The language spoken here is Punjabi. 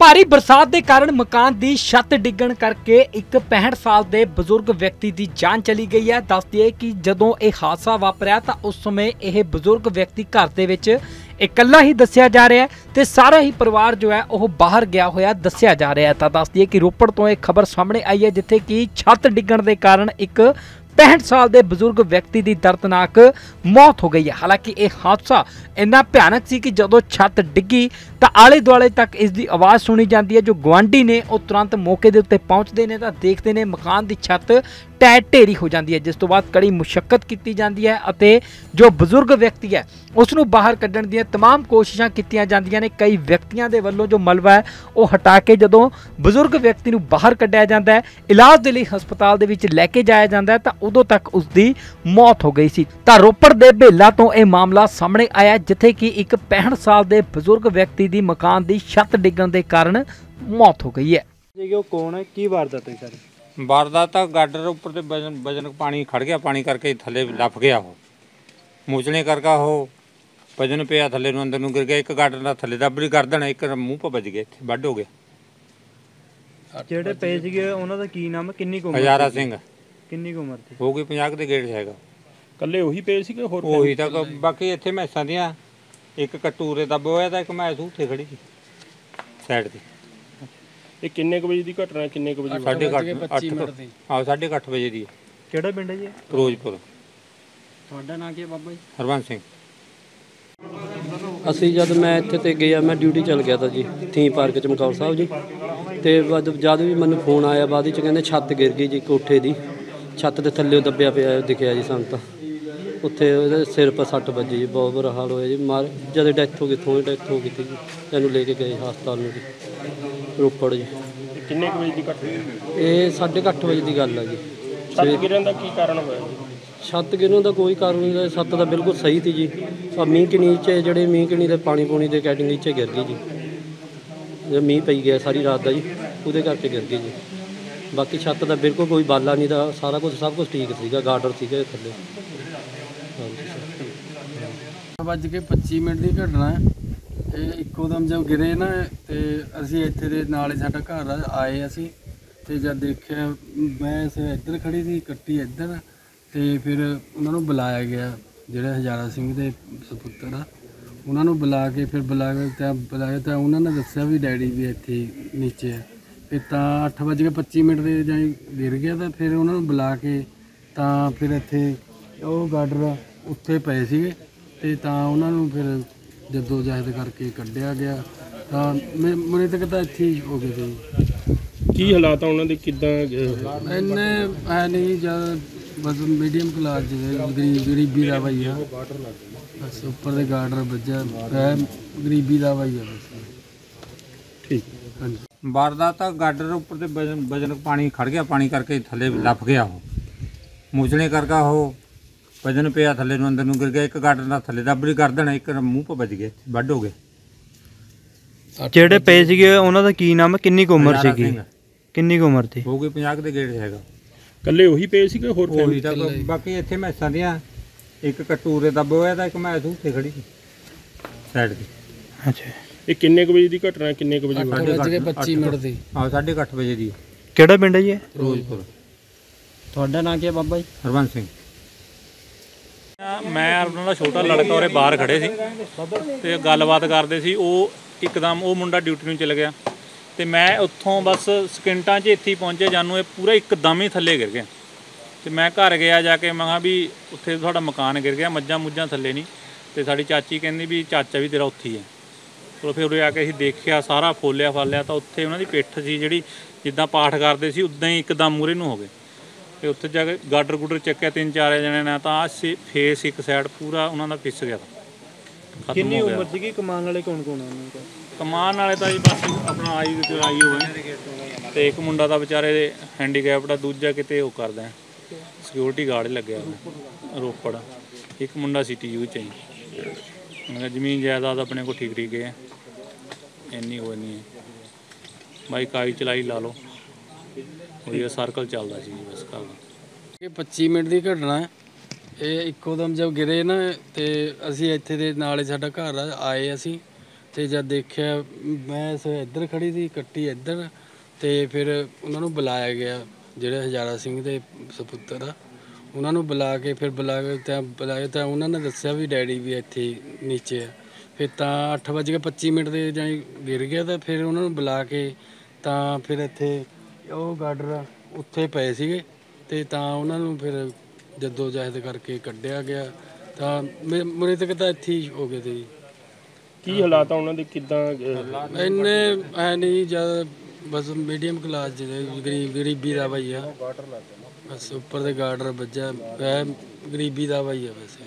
ਭਾਰੀ ਬਰਸਾਤ ਦੇ ਕਾਰਨ ਮਕਾਨ ਦੀ ਛੱਤ ਡਿੱਗਣ ਕਰਕੇ ਇੱਕ 65 ਸਾਲ ਦੇ ਬਜ਼ੁਰਗ ਵਿਅਕਤੀ ਦੀ ਜਾਨ ਚਲੀ ਗਈ ਹੈ। ਦੱਸਦੀ ਹੈ ਕਿ ਜਦੋਂ ਇਹ ਹਾਦਸਾ ਵਾਪਰਿਆ ਤਾਂ ਉਸ ਸਮੇਂ ਇਹ ਬਜ਼ੁਰਗ ਵਿਅਕਤੀ ਘਰ ਦੇ ਵਿੱਚ ਇਕੱਲਾ ਹੀ ਦੱਸਿਆ ਜਾ ਰਿਹਾ ਤੇ ਸਾਰਾ ਹੀ ਪਰਿਵਾਰ ਜੋ ਹੈ ਉਹ ਬਾਹਰ ਗਿਆ ਹੋਇਆ ਦੱਸਿਆ ਜਾ ਰਿਹਾ ਤਾਂ ਦੱਸਦੀ ਹੈ ਕਿ ਰੋਪੜ ਤੋਂ ਇਹ ਖਬਰ ਸਾਹਮਣੇ ਆਈ ਹੈ ਜਿੱਥੇ ਕਿ ਛੱਤ ਡਿੱਗਣ ਦੇ ਕਾਰਨ ਇੱਕ 65 ਸਾਲ ਦੇ ਬਜ਼ੁਰਗ ਵਿਅਕਤੀ ਦੀ ਦਰਦਨਾਕ ਮੌਤ ਹੋ ਗਈ ਹੈ। ਹਾਲਾਂਕਿ ਇਹ ਹਾਦਸਾ ਇੰਨਾ ਭਿਆਨਕ ਸੀ ਕਿ ਜਦੋਂ ਛੱਤ ਡਿੱਗੀ ਤਾਂ ਆਲੇ ਦੁਆਲੇ ਤੱਕ ਇਸ ਦੀ ਆਵਾਜ਼ ਸੁਣੀ ਜਾਂਦੀ ਹੈ। ਜੋ ਗਵਾਂਢੀ ਨੇ ਉਹ ਤੁਰੰਤ ਮੌਕੇ ਦੇ ਉੱਤੇ ਪਹੁੰਚਦੇ ਨੇ ਤਾਂ ਦੇਖਦੇ ਨੇ ਮਕਾਨ ਦੀ ਛੱਤ ਟੈ ਢੇਰੀ ਹੋ ਜਾਂਦੀ ਹੈ ਜਿਸ ਤੋਂ ਬਾਅਦ ਕੜੀ ਮੁਸ਼ਕਲ ਕੀਤੀ ਜਾਂਦੀ ਹੈ ਅਤੇ ਜੋ ਬਜ਼ੁਰਗ ਵਿਅਕਤੀ ਹੈ ਉਸ ਨੂੰ ਬਾਹਰ ਕੱਢਣ ਦੀਆਂ तमाम ਕੋਸ਼ਿਸ਼ਾਂ ਕੀਤੀਆਂ ਜਾਂਦੀਆਂ ਨੇ ਕਈ ਵਿਅਕਤੀਆਂ ਦੇ ਵੱਲੋਂ ਜੋ ਮਲਬਾ ਹੈ ਉਹ ਹਟਾ ਕੇ ਜਦੋਂ ਬਜ਼ੁਰਗ ਵਿਅਕਤੀ ਨੂੰ ਬਾਹਰ ਕੱਢਿਆ ਜਾਂਦਾ ਹੈ ਇਲਾਜ ਦੇ ਲਈ ਹਸਪਤਾਲ ਦੇ ਵਿੱਚ ਲੈ ਕੇ ਜਾਇਆ ਜਾਂਦਾ ਹੈ ਤਾਂ ਉਦੋਂ ਤੱਕ ਉਸ ਦੀ ਮੌਤ ਹੋ ਗਈ ਸੀ ਤਾਂ ਰੋਪੜ ਦੇ ਬੇਲਾ ਤੋਂ ਇਹ ਮਾਮਲਾ ਸਾਹਮਣੇ ਆਇਆ ਜਿੱਥੇ ਕਿ ਇੱਕ 65 ਸਾਲ ਦੇ ਬਜ਼ੁਰਗ ਵਿਅਕਤੀ ਦੀ ਮਕਾਨ ਦੀ ਛੱਤ ਡਿੱਗਣ ਦੇ ਕਾਰਨ ਮੌਤ ਹੋ ਗਈ ਹੈ ਜੀ ਉਹ ਕੌਣ ਹੈ ਕੀ ਵਾਰਦਾਤ ਹੋਈ ਸਰ ਵਾਰਦਾਤ ਤਾਂ ਗਾਡਰ ਉੱਪਰ ਤੇ ਵਜਨ ਵਜਨ ਪਾਣੀ ਖੜ ਗਿਆ ਪਾਣੀ ਕਰਕੇ ਥੱਲੇ ਲੱਫ ਗਿਆ ਉਹ। ਮੂਚਣੇ ਕਰਕੇ ਉਹ ਵਜਨ ਪਿਆ ਥੱਲੇ ਨੂੰ ਅੰਦਰ ਨੂੰ ਗਿਰ ਗਿਆ। ਇੱਕ ਗਾਡਰ ਦਾ ਥੱਲੇ ਦੱਬ ਵੀ ਕਰ ਦੇਣਾ ਇੱਕ ਮੂੰਹ ਪਾ ਵੱਜ ਗਿਆ ਇੱਥੇ ਵੱਢ ਹੋ ਗਿਆ। ਜਿਹੜੇ ਪਏ ਸੀਗੇ ਉਹਨਾਂ ਦਾ ਕੀ ਨਾਮ ਹੈ ਕਿੰਨੀ ਕੁ ਉਮਰ ਹਜ਼ਾਰਾ ਸੀ? ਸਿੰਘ। ਕਿੰਨੀ ਕੁ ਉਮਰ ਸੀ? ਹੋ ਗਈ 50 ਦੇ ਗੇੜ ਹੈਗਾ। ਕੱਲੇ ਉਹੀ ਪਏ ਸੀਗੇ ਹੋਰ ਉਹੀ ਤਾਂ ਕ- ਬਾਕੀ ਇੱਥੇ ਮੈਸਾਂ ਦੀਆਂ ਇੱਕ ਕਟੂਰੇ ਦੱਬ ਹੋਇਆ ਤਾਂ ਇੱਕ ਮੈਸ ਉੱਥੇ ਖੜੀ ਸੀ ਸਾਈਡ ਤੇ। ਇਹ ਕਿੰਨੇ ਕੁ ਵਜੇ ਦੀ ਘਟਨਾ ਹੈ? ਕਿੰਨੇ ਕੁ ਵਜੇ ਸਾਢੇ ਕੁ ਅੱਠ 8 ਹਾਂ ਸਾਢੇ ਕੁ ਅੱਠ ਵਜੇ ਦੀ ਹੈ, ਕਿਹੜਾ ਪਿੰਡ ਹੈ ਜੀ ਇਹ? ਫਿਰੋਜ਼ਪੁਰ। ਤੁਹਾਡਾ ਨਾਂ ਕੀ ਹੈ ਬਾਬਾ ਜੀ? ਹਰਬੰਸ ਸਿੰਘ। ਅਸੀਂ ਜਦ ਮੈਂ ਇੱਥੇ ਤੇ ਗਿਆ ਮੈਂ ਡਿਊਟੀ ਚੱਲ ਗਿਆ ਤਾਂ ਜੀ ਥੀਮ ਪਾਰਕ ਚਮਕੌਰ ਸਾਹਿਬ ਜੀ। ਤੇ ਜਦ ਜਦ ਵੀ ਮੈਨੂੰ ਫੋਨ ਆਇਆ ਬਾਅਦ ਵਿੱਚ ਕਹਿੰਦੇ ਛੱਤ ਗਿਰ ਗਈ ਜੀ ਕੋਠੇ ਦੀ। ਛੱਤ ਦੇ ਥੱਲੇ ਦੱਬਿਆ ਪਿਆ ਦਿਖਿਆ ਜੀ ਸਾਨੂੰ ਤਾਂ। ਉੱਥੇ ਉਹਦੇ ਸਿਰ 'ਤੇ ਸੱਟ ਵੱਜੀ ਜੀ ਬਹੁਤ ਬੁਰਾ ਹਾਲ ਹੋਇਆ ਜੀ। ਮਾਰ ਜਦ ਡੈਥ ਹੋ ਗਈ ਥੋੜੀ ਡੈਥ ਹੋ ਗਈ ਤੀ ਜੀ ਇਹਨੂੰ ਲੈ ਕੇ ਗਏ ਹਸਪਤਾਲ ਨੂੰ ਜੀ। ਰੋਪੜ ਜੀ। ਇਹ ਕਿੰਨੇ ਕੁ ਵਜੇ ਦੀ ਘਟਨਾ? ਹੈ? ਇਹ 8:30 ਵਜੇ ਦੀ ਗੱਲ ਆ ਜੀ। ਛੱਤ ਗਿਰਨ ਦਾ ਕੀ ਕਾਰਨ ਹੋਇਆ ਜੀ? ਛੱਤ ਗਿਰਨ ਦਾ ਕੋਈ ਕਾਰਨ ਨਹੀਂ ਹੈ ਛੱਤ ਦਾ ਬਿਲਕੁਲ ਸਹੀ ਸੀ ਜੀ। ਆ ਮੀਂਹ ਕੇ ਨੀਚੇ ਜਿਹੜੇ ਮੀਂਹ ਕੇ ਨੀਚੇ ਪਾਣੀ ਪੂਣੀ ਦੇ ਕੈਟਿੰਗ ਨੀਚੇ ਗਿਰ ਗਈ ਜੀ। ਜੇ ਮੀਂਹ ਪਈ ਗਿਆ ਸਾਰੀ ਰਾਤ ਦਾ ਜੀ ਉਹਦੇ ਕਰਕੇ ਗਿਰ ਗਈ ਜੀ। ਬਾਕੀ ਛੱਤ ਦਾ ਬਿਲਕੁਲ ਕੋਈ ਬਾਲਾ ਨਹੀਂ ਦਾ ਸਾਰਾ ਕੁਝ ਸਭ ਕੁਝ ਠੀਕ ਸੀਗਾ ਗਾਰਡਰ ਸੀਗਾ ਥੱਲੇ। ਵੱਜ ਕੇ 25 ਮਿੰਟ ਦੀ ਘਟਨਾ ਹੈ। ਇਹ ਇੱਕੋ ਦਮ ਜਦ ਗਿਰੇ ਨਾ, ਤੇ ਅਸੀਂ ਇੱਥੇ ਦੇ ਨਾਲ ਹੀ ਸਾਡਾ ਘਰ ਆ, ਆਏ ਅਸੀਂ, ਤੇ ਜਦ ਦੇਖਿਆ, ਮੈਂ ਸੇ ਇੱਧਰ ਖੜੀ ਸੀ, ਕੱਟੀ ਇੱਧਰ, ਤੇ ਫਿਰ ਉਹਨਾਂ ਨੂੰ ਬੁਲਾਇਆ ਗਿਆ, ਜਿਹੜੇ ਹਜ਼ਾਰਾ ਸਿੰਘ ਦੇ ਸਪੁੱਤਰ ਆ। ਉਹਨਾਂ ਨੂੰ ਬੁਲਾ ਕੇ ਫਿਰ ਬੁਲਾ ਕੇ ਤਾਂ ਬੁਲਾਇਆ, ਤਾਂ ਉਹਨਾਂ ਨੇ ਦੱਸਿਆ ਵੀ ਡੈਡੀ ਵੀ ਇੱਥੇ ਨੀਚੇ ਆ। ਫਿਰ ਤਾਂ 8:25 ਮਿੰਟ ਦੇ ਜਾਈ ਗਿਰ ਗਿਆ, ਤਾਂ ਫਿਰ ਉਹਨਾਂ ਨੂੰ ਬੁਲਾ ਕੇ ਤਾਂ ਫਿਰ ਇੱਥੇ ਉਹ ਗਾਡਰ ਉੱਥੇ ਪਏ ਸੀਗੇ, ਤੇ ਤਾਂ ਉਹਨਾਂ ਨੂੰ ਫਿਰ ਜਦੋਂ ਜਹਿਦ ਕਰਕੇ ਕੱਢਿਆ ਗਿਆ ਤਾਂ ਮੇ- ਮੇਰੇ ਤੱਕ ਤਾਂ ਇੱਥੇ ਹੀ ਹੋ ਗਏ ਸੀ। ਕੀ ਹਾਲਾਤ ਆ ਉਹਨਾਂ ਦੇ? ਕਿਦਾਂ ਅਹ, ਇੰਨੇ ਐ ਨਹੀਂ ਜਦ ਬਸ ਮੀਡੀਅਮ ਕਲਾਸ ਦੇ ਗਰੀਬ ਗਰੀਬੀ ਦਾ ਭਾਈ ਆ। ਬਸ ਉੱਪਰ ਦੇ ਗਾਰਡਰ ਵੱਜਿਆ ਹੈ ਗਰੀਬੀ ਦਾ ਭਾਈ ਆ ਬਸ। ਠੀਕ। ਹਾਂਜੀ। ਵਾਰਦਾਤ ਤਾਂ ਗਾਡਰ ਉੱਪਰ ਤੇ ਵਜਨ ਵਜਨ ਪਾਣੀ ਖੜ ਗਿਆ ਪਾਣੀ ਕਰਕੇ ਥੱਲੇ ਲੱਫ ਗਿਆ ਉਹ। ਮੂਚਣੇ ਕਰਕੇ ਉਹ। ਵਜਨ ਪਿਆ ਥੱਲੇ ਨੂੰ ਅੰਦਰ ਨੂੰ ਗਿਰ ਗਿਆ ਇੱਕ ਗਾਡਰ ਦਾ ਥੱਲੇ ਦੱਬ ਵੀ ਕਰ ਦੇਣਾ ਇੱਕ ਮੂੰਹ ਪਾ ਵੱਜ ਗਿਆ ਇੱਥੇ ਵੱਢ ਹੋ ਗਿਆ ਜਿਹੜੇ ਪਏ ਸੀਗੇ ਉਹਨਾਂ ਦਾ ਕੀ ਨਾਮ ਹੈ? ਕਿੰਨੀ ਕੁ ਉਮਰ ਸੀਗੀ? ਸਿੰਘ। ਕਿੰਨੀ ਕੁ ਉਮਰ ਸੀ? ਹੋ ਗਈ 50 ਦੇ ਗੇੜ ਹੈਗਾ। ਕੱਲੇ ਉਹੀ ਪਏ ਸੀਗੇ ਹੋਰ ਉਹੀ ਤਾਂ ਬਾਕੀ ਇੱਥੇ ਮੈਸਾਂ ਦੀਆਂ ਇੱਕ ਕਟੂਰੇ ਦੱਬ ਹੋਇਆ ਤਾਂ ਇੱਕ ਮੈਸ ਉੱਥੇ ਖੜੀ ਸੀ ਸਾਈਡ ਤੇ। ਅੱਛਾ। ਇਹ ਕਿੰਨੇ ਕੁ ਵਜੇ ਦੀ ਘਟਨਾ ਹੈ? ਕਿੰਨੇ ਕੁ ਵਜੇ ਹੋਈ? ਸਾਢੇ ਕੁ ਅੱਠ- 25 ਮਿੰਟ ਦੀ। ਹਾਂ 8:30 ਵਜੇ ਦੀ ਕਿਹੜਾ ਪਿੰਡ ਹੈ ਜੀ ਇਹ? ਫਿਰੋਜ਼ਪੁਰ ਤੁਹਾਡਾ ਨਾਂ ਕੀ ਹੈ ਬਾਬਾ ਜੀ? ਹਰਬੰਸ ਸਿੰਘ। ਮੈਂ ਉਹਨਾਂ ਦਾ ਛੋਟਾ ਲੜਕਾ ਉਹਰੇ ਬਾਹਰ ਖੜੇ ਸੀ ਤੇ ਗੱਲਬਾਤ ਕਰਦੇ ਸੀ, ਉਹ ਇੱਕਦਮ ਉਹ ਮੁੰਡਾ ਡਿਊਟੀ ਨੂੰ ਚਲ ਗਿਆ ਤੇ ਮੈਂ ਉੱਥੋਂ ਬਸ ਸਕਿੰਟਾਂ 'ਚ ਇੱਥੇ ਹੀ ਪਹੁੰਚੇ ਜਾਨੂੰ ਇਹ ਪੂਰਾ ਇੱਕਦਮ ਹੀ ਥੱਲੇ ਗਿਰ ਗਿਆ। ਤੇ ਮੈਂ ਘਰ ਗਿਆ ਜਾ ਕੇ, ਮੈਂ ਕਿਹਾ ਵੀ ਉੱਥੇ ਤੁਹਾਡਾ ਮਕਾਨ ਗਿਰ ਗਿਆ, ਮੱਝਾਂ ਮੁੱਝਾਂ ਥੱਲੇ ਨਹੀਂ। ਤੇ ਸਾਡੀ ਚਾਚੀ ਕਹਿੰਦੀ ਵੀ ਚਾਚਾ ਵੀ ਤੇਰਾ ਉੱਥੇ ਹੀ ਹੈ ਚਲੋ ਫਿਰ ਉਰੇ ਆ ਕੇ ਅਸੀਂ ਦੇਖਿਆ, ਸਾਰਾ ਫੋਲਿਆ ਫਾਲਿਆ ਤਾਂ ਉੱਥੇ ਉਹਨਾਂ ਦੀ ਪਿੱਠ ਸੀ ਜਿਹੜੀ ਜਿੱਦਾਂ ਪਾਠ ਕਰਦੇ ਸੀ, ਉਦਾਂ ਹੀ ਇੱਕਦਮ ਮੂਰੇ ਨੂੰ ਹੋ ਗਏ। ਤੇ ਉੱਥੇ ਜਾ ਕੇ ਗਾਡਰ ਗੁਡਰ ਚੱਕਿਆ ਤਿੰਨ ਚਾਰ ਜਣੇ ਨੇ ਤਾਂ ਆਹ ਸੀ ਫੇਸ ਇੱਕ ਸਾਈਡ ਪੂਰਾ ਉਹਨਾਂ ਦਾ ਪਿਸ ਗਿਆ ਖਤਮ ਕਿੰਨੀ ਹੋ ਗਿਆ। ਉਮਰ ਸੀਗੀ? ਕਮਾਉਣ ਵਾਲੇ ਕੌਣ ਕੌਣ ਆ ਉਹਨਾਂ ਦਾ? ਕਮਾਨ ਵਾਲੇ ਤਾਂ ਜੀ ਬਸ ਆਪਣਾ ਆਈ ਤੇ ਆਈ ਹੋਵੇ ਤੇ ਇੱਕ ਮੁੰਡਾ ਤਾਂ ਵਿਚਾਰੇ ਹੈਂਡੀਕੈਪਡ ਆ ਦੂਜਾ ਕਿਤੇ ਉਹ ਕਰਦਾ ਸਿਕਿਉਰਿਟੀ ਗਾਰਡ ਲੱਗਿਆ ਹੋਇਆ, ਰੋਪੜ। ਇੱਕ ਮੁੰਡਾ ਸੀਟੀਯੂ ਚ ਹੀ ਮੈਂ ਕਿਹਾ ਜ਼ਮੀਨ ਜਾਇਦਾਦ ਆਪਣੇ ਕੋਲ ਠੀਕ ਠੀਕ ਹੈ। ਇੰਨੀ ਨਹੀਂ ਹੈ। ਬਾਈ ਕਾਈ ਚਲਾਈ ਲਾ ਲਓ। ਉਹੀ ਸਰਕਲ ਚੱਲਦਾ ਸੀ ਜੀ ਬਸ ਕੱਲ ਇਹ 25 ਮਿੰਟ ਦੀ ਘਟਨਾ ਹੈ। ਇਹ ਇੱਕੋ ਦਮ ਜਦ ਗਿਰੇ ਨਾ, ਤੇ ਅਸੀਂ ਇੱਥੇ ਦੇ ਨਾਲ ਹੀ ਸਾਡਾ ਘਰ ਆ, ਆਏ ਅਸੀਂ, ਤੇ ਜਦ ਦੇਖਿਆ, ਮੈਂ ਸ ਇੱਧਰ ਖੜੀ ਸੀ, ਕੱਟੀ ਇੱਧਰ, ਤੇ ਫਿਰ ਉਹਨਾਂ ਨੂੰ ਬੁਲਾਇਆ ਗਿਆ, ਜਿਹੜੇ ਹਜ਼ਾਰਾ ਸਿੰਘ ਦੇ ਸਪੁੱਤਰ ਆ। ਉਹਨਾਂ ਨੂੰ ਬੁਲਾ ਕੇ ਫਿਰ ਬੁਲਾ ਕੇ ਤਾਂ ਬੁਲਾਇਆ ਤਾਂ ਉਹਨਾਂ ਨੇ ਦੱਸਿਆ ਵੀ ਡੈਡੀ ਵੀ ਇੱਥੇ ਹੀ ਨੀਚੇ ਆ। ਫਿਰ ਤਾਂ 8:25 ਮਿੰਟ ਦੇ ਜਾਨੀ ਗਿਰ ਗਿਆ, ਤਾਂ ਫਿਰ ਉਹਨਾਂ ਨੂੰ ਬੁਲਾ ਕੇ ਤਾਂ ਫਿਰ ਇੱਥੇ ਉਹ ਗਾਰਡਰ ਉੱਥੇ ਪਏ ਸੀਗੇ ਤੇ ਤਾਂ ਉਹਨਾਂ ਨੂੰ ਫਿਰ ਜੱਦੋ ਜਹਿਦ ਕਰਕੇ ਕੱਢਿਆ ਗਿਆ। ਤਾਂ ਮੇਰੇ ਤੱਕ ਤਾਂ ਇੱਥੇ ਹੀ ਹੋ ਗਏ ਤੇ ਜੀ। ਕੀ ਹਾਲਾਤ ਆ ਉਹਨਾਂ ਦੇ? ਕਿਦਾਂ ਇੰਨੇ ਐ ਨਹੀਂ ਜਦ ਬਸ ਮੀਡੀਅਮ ਕਲਾਸ ਜਿਹੜੇ ਗਰੀਬ ਗਰੀਬੀ ਦਾ ਭਾਈ ਆ। ਬਸ ਉੱਪਰ ਦੇ ਗਾਰਡਰ ਵੱਜਾ ਐ ਗਰੀਬੀ ਦਾ ਭਾਈ ਆ ਵੈਸੇ।